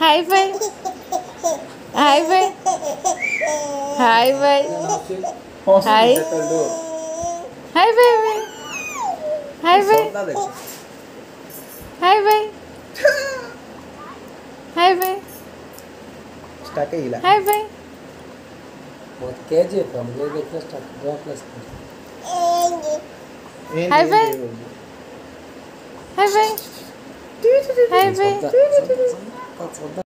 Hi Hive. Hi Hi. Hi baby. Hi baby. Hi baby. Hi baby. Stuck ही Hi baby. बहुत कैज है तो हम लोग इतना stuck plus. Hi baby. Hi baby. Hi baby. 走不。